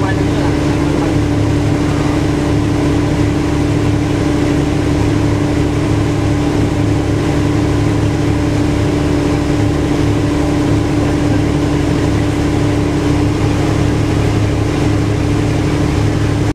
one.